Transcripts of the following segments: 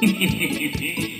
Hehehehe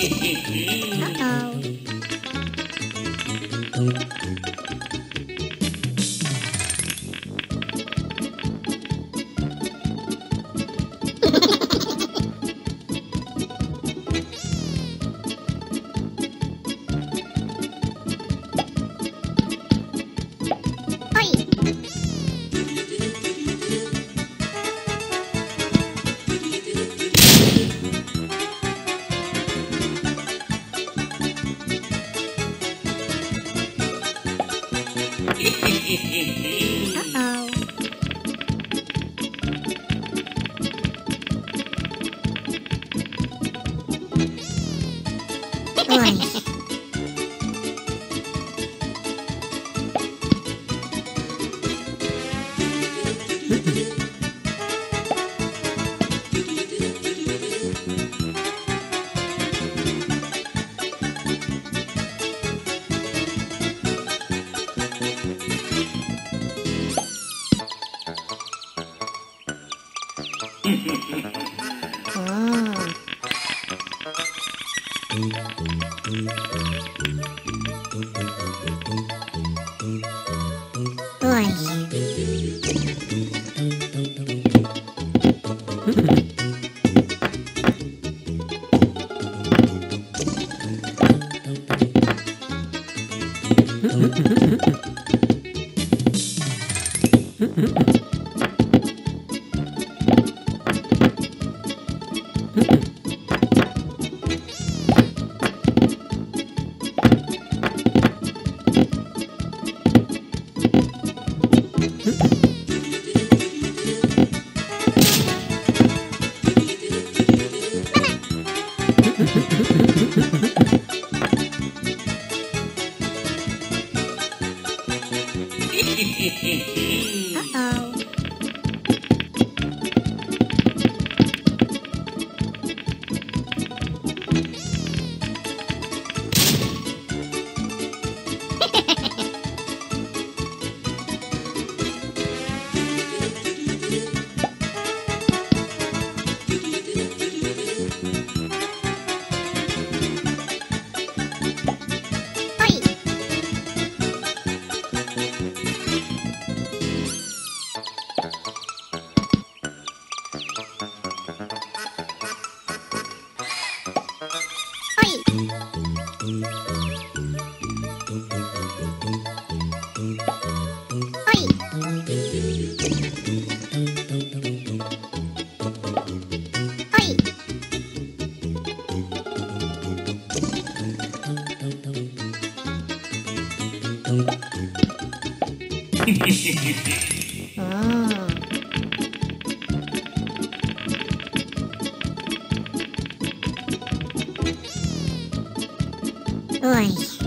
Hehehehe Island. thank you. Uh-oh. Oh. Oi.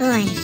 Uh-oh.